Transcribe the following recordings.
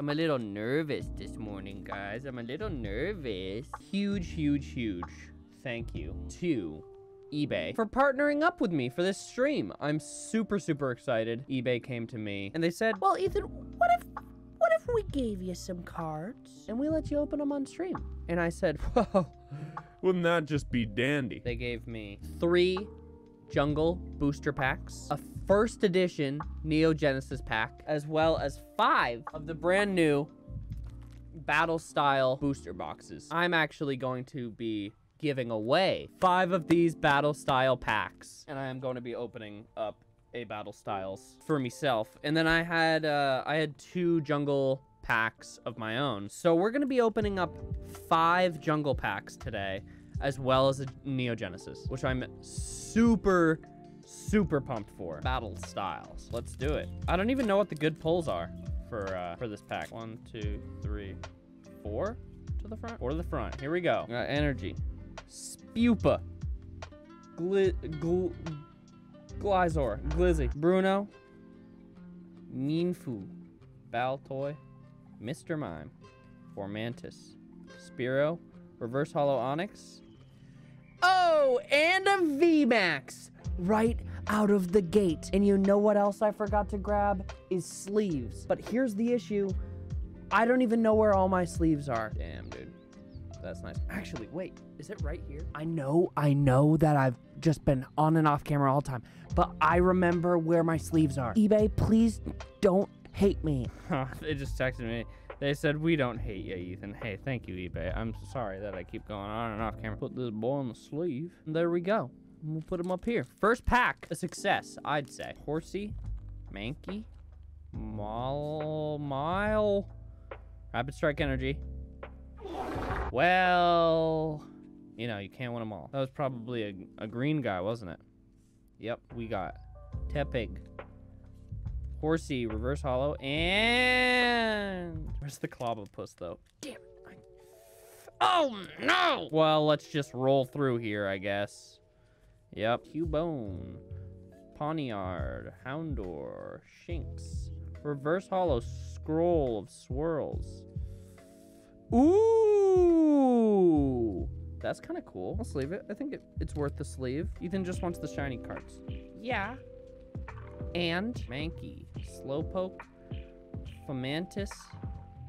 I'm a little nervous this morning, guys. I'm a little nervous. Huge, huge, huge thank you to eBay for partnering up with me for this stream. I'm super, super excited. eBay came to me and they said, Well, Ethan, what if what if we gave you some cards and we let you open them on stream? And I said, well, Wouldn't that just be dandy? They gave me three jungle booster packs, a first edition Neo Genesis pack, as well as five of the brand new battle style booster boxes. I'm actually going to be giving away five of these battle style packs. And I am going to be opening up a battle styles for myself. And then I had uh, I had two jungle packs of my own. So we're going to be opening up five jungle packs today, as well as a Neo Genesis, which I'm super, super pumped for. Battle styles. Let's do it. I don't even know what the good pulls are for uh, for this pack. One, two, three, four to the front. Four to the front. Here we go. Got energy. Spupa. Gli gl Gliscor. Glizzy. Bruno. Mienfoo. Baltoy. Mr. Mime. Fomantis. Spiro. Reverse Holo Onyx. Oh, and a VMAX right out of the gate. And you know what else I forgot to grab? Is sleeves. But here's the issue. I don't even know where all my sleeves are. Damn, dude. That's nice. Actually, wait. Is it right here? I know, I know that I've just been on and off camera all the time, but I remember where my sleeves are. eBay, please don't hate me. they just texted me. They said, we don't hate you, Ethan. Hey, thank you, eBay. I'm sorry that I keep going on and off camera. Put this boy on the sleeve. There we go. We'll put them up here. First pack, a success, I'd say. Horsea, Mankey, Mile, Mile, Rapid Strike Energy. Well, you know, you can't win them all. That was probably a, a green guy, wasn't it? Yep, we got Tepig, Horsea, Reverse Holo, and... Where's the Clobbopus, though? Damn it. Oh, no! Well, let's just roll through here, I guess. Yep. Cubone, Poniard, Houndour, Shinx, Reverse Holo, Scroll of Swirls. Ooh! That's kind of cool. I'll sleeve it. I think it, it's worth the sleeve. Ethan just wants the shiny cards. Yeah. And Mankey, Slowpoke, Fomantis,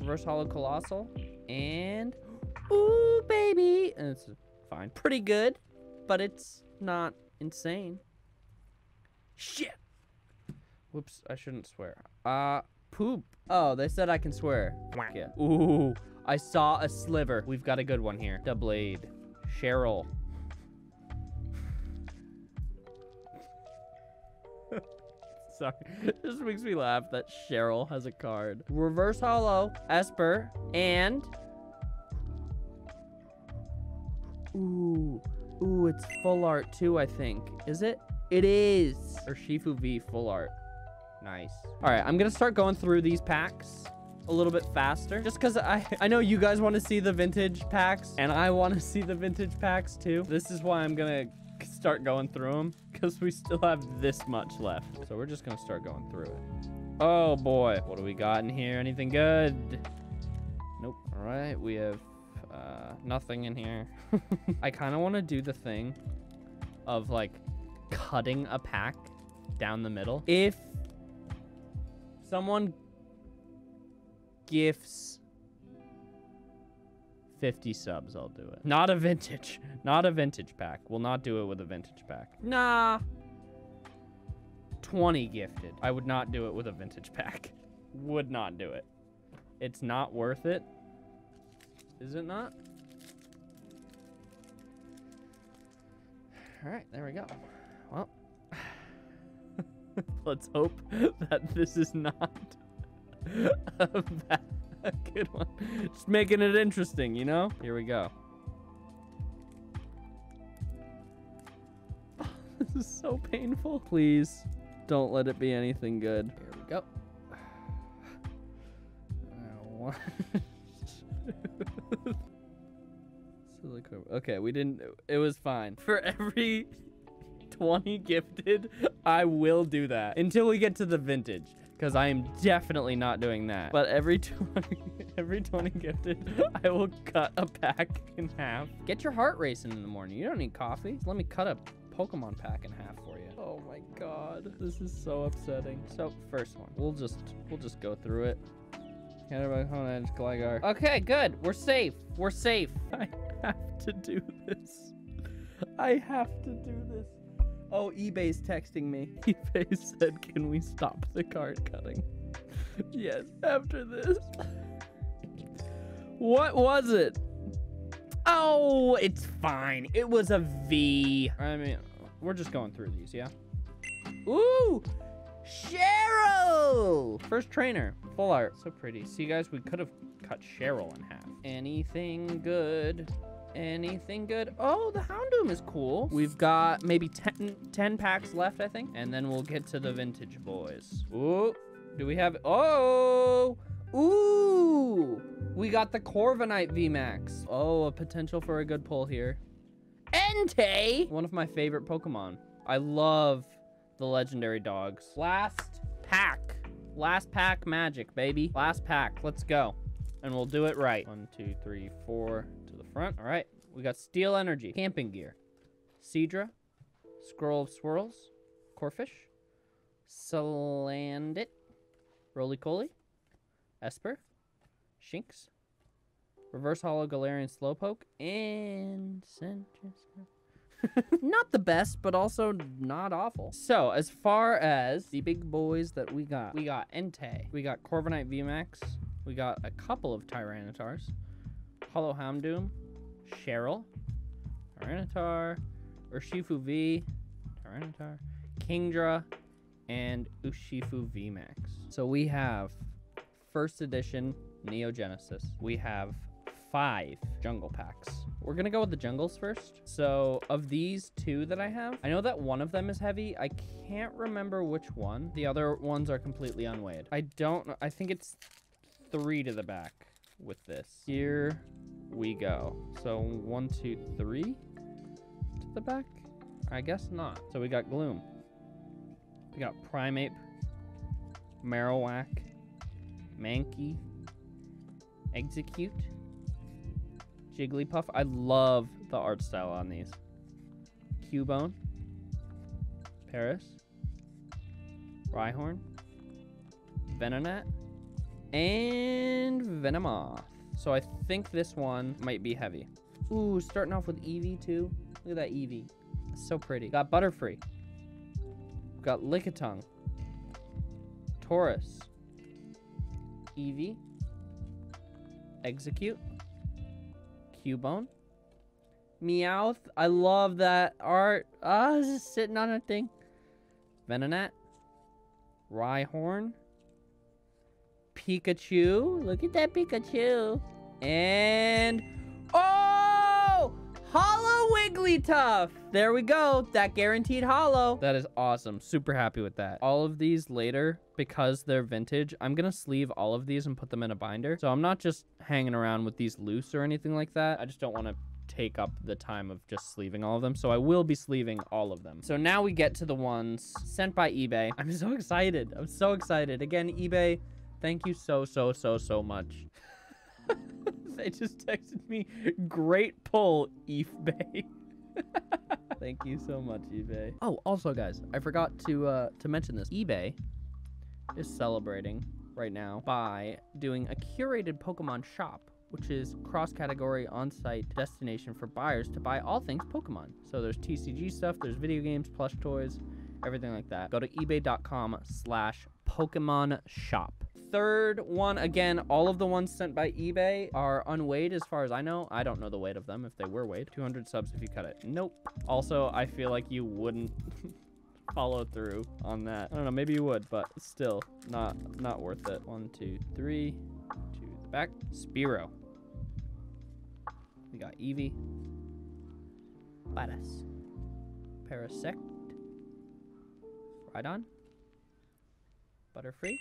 Reverse Holo Coalossal, and ooh baby, and it's fine, pretty good, but it's not insane. Shit. Whoops, I shouldn't swear. Uh, poop. Oh, they said I can swear. Yeah. Ooh, I saw a sliver. We've got a good one here. The blade. Cheryl. Sorry. This makes me laugh that Cheryl has a card. Reverse Holo, Esper, and... Ooh. Ooh, it's full art too, I think. Is it? It is. Urshifu V full art. Nice. All right, I'm going to start going through these packs a little bit faster just because I, I know you guys want to see the vintage packs and I want to see the vintage packs too. This is why I'm going to start going through them because we still have this much left. So we're just going to start going through it. Oh boy. What do we got in here? Anything good? Nope. All right. We have uh, nothing in here. I kind of want to do the thing of like cutting a pack down the middle. If someone gifts 50 subs, I'll do it. Not a vintage. Not a vintage pack. We'll not do it with a vintage pack. Nah. 20 gifted. I would not do it with a vintage pack. Would not do it. It's not worth it. Is it not? All right, there we go. Well, let's hope that this is not a, good one. Just making it interesting, you know? Here we go. this is so painful. Please don't let it be anything good. Here we go. Silicone. Okay, we didn't. It was fine. For every 20 gifted, I will do that until we get to the vintage. because I am definitely not doing that. But every 20, every 20 gifted, I will cut a pack in half. Get your heart racing in the morning. You don't need coffee. Let me cut a Pokemon pack in half for you. Oh my god, this is so upsetting. So first one, we'll just we'll just go through it. Okay, good. We're safe. We're safe. I have to do this. I have to do this. Oh, eBay's texting me. eBay said, can we stop the card cutting? yes, after this. What was it? Oh, it's fine. It was a V. I mean, we're just going through these, yeah? Ooh! Cheryl! First trainer, full art. So pretty. See, guys, we could have cut Cheryl in half. Anything good? Anything good? Oh, the Houndoom is cool. We've got maybe 10, 10 packs left, I think. And then we'll get to the vintage boys. Ooh, do we have... Oh! Ooh! We got the Corviknight VMAX. Oh, a potential for a good pull here. Entei! One of my favorite Pokemon. I love the legendary dogs. Last pack. Last pack magic, baby. Last pack. Let's go. And we'll do it right. One, two, three, four front. All right. We got Steel Energy. Camping Gear. Seadra. Scroll of Swirls. Corphish. Salandit. Rolycoly. Esper. Shinx. Reverse Holo Galarian Slowpoke. And... not the best, but also not awful. So, as far as the big boys that we got, we got Entei, we got Corviknight VMAX, we got a couple of Tyranitars, Holo Houndoom, Cheryl, Tyranitar, Urshifu V, Tyranitar, Kingdra, and Urshifu VMAX. So we have first edition Neo Genesis. We have five jungle packs. We're gonna go with the jungles first. So of these two that I have, I know that one of them is heavy. I can't remember which one. The other ones are completely unweighed. I don't, I think it's three to the back with this. Here we go. So one, two, three to the back? I guess not. So we got Gloom. We got Primeape, Marowak, Mankey, Exeggcute, Jigglypuff. I love the art style on these. Cubone, Paras, Rhyhorn, Venonat, and Venomoth. So I think this one might be heavy. Ooh, starting off with Eevee too. Look at that Eevee. so pretty. Got Butterfree. Got Lickitung. Tauros. Eevee. Exeggcute. Cubone. Meowth. I love that art. Ah, it's just sitting on a thing. Venonat. Rhyhorn. Pikachu. Look at that Pikachu. And... Oh! Holo Wigglytuff! There we go. That guaranteed holo. That is awesome. Super happy with that. All of these later, because they're vintage, I'm going to sleeve all of these and put them in a binder. So I'm not just hanging around with these loose or anything like that. I just don't want to take up the time of just sleeving all of them. So I will be sleeving all of them. So now we get to the ones sent by eBay. I'm so excited. I'm so excited. Again, eBay, thank you so, so, so, so much. they just texted me, great pull, eBay. Thank you so much, eBay. Oh, also, guys, I forgot to uh, to mention this. eBay is celebrating right now by doing a curated Pokemon shop, which is cross-category on-site destination for buyers to buy all things Pokemon. So there's TCG stuff, there's video games, plush toys, everything like that. Go to ebay.com slash Pokemon shop third one, again, all of the ones sent by eBay are unweighed as far as I know. I don't know the weight of them if they were weighed. 200 subs if you cut it. Nope. Also, I feel like you wouldn't follow through on that. I don't know, maybe you would, but still not not worth it. One, two, three, to the back. Spearow. We got Eevee. Paras. Parasect. Rhydon. Butterfree.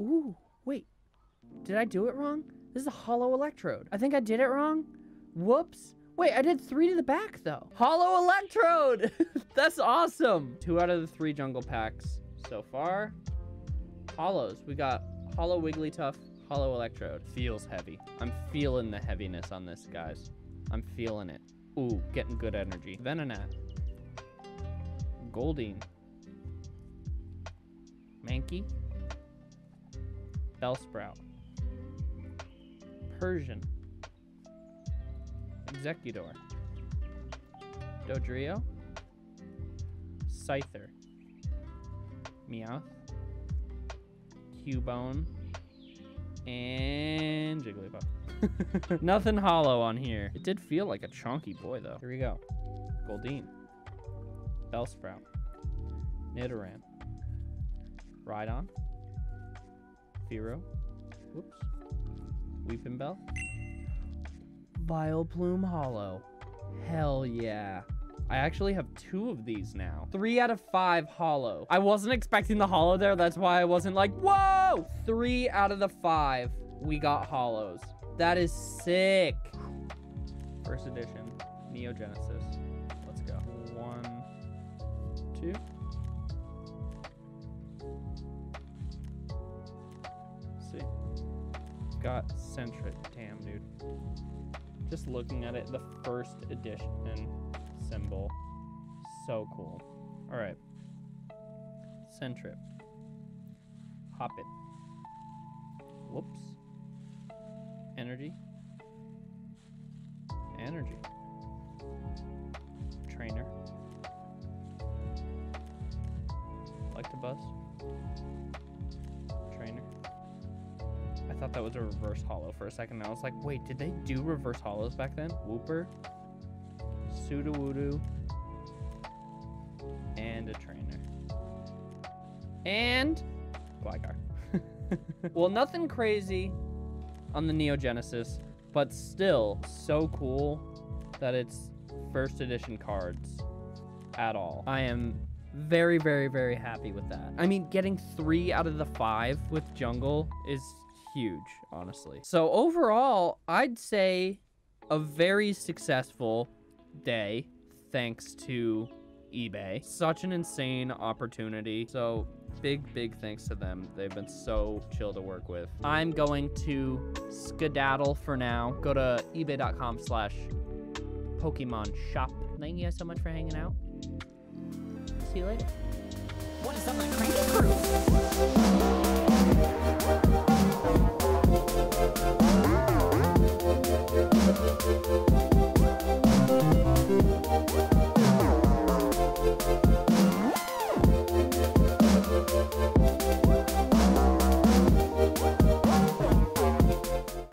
Ooh, wait. Did I do it wrong? This is a holo electrode. I think I did it wrong. Whoops. Wait, I did three to the back though. Holo electrode. That's awesome. Two out of the three jungle packs so far. Holos. We got Holo Wigglytuff, Holo Electrode. Feels heavy. I'm feeling the heaviness on this, guys. I'm feeling it. Ooh, getting good energy. Venonat. Goldeen. Mankey. Bellsprout. Persian. Exeggutor. Dodrio. Scyther. Meowth. Cubone. And Jigglypuff. Nothing holo on here. It did feel like a chunky boy, though. Here we go. Goldeen. Bellsprout. Nidoran. Rhydon. Fearow. Whoops. Weepinbell. Vileplume Holo. Hell yeah. I actually have two of these now. Three out of five holo. I wasn't expecting the holo there. That's why I wasn't like, whoa! Three out of the five, we got holos. That is sick. First edition, Neo Genesis. Let's go. One, two. Got Sentret. Damn, dude. Just looking at it, the first edition symbol. So cool. All right. Sentret. Hop it. Whoops. Energy. Energy. Trainer. Like thought that was a reverse holo for a second. I was like, wait, did they do reverse holos back then? Wooper, Sudowoodo, and a trainer. And Gligar. well, nothing crazy on the Neo Genesis, but still so cool that it's first edition cards at all. I am very, very, very happy with that. I mean, getting three out of the five with Jungle is huge, honestly. So overall, I'd say a very successful day thanks to eBay. Such an insane opportunity. So big, big thanks to them. They've been so chill to work with. I'm going to skedaddle for now. Go to ebay.com slash Pokemon shop. Thank you guys so much for hanging out. See you later. What is up, my cranky crew? Thank you.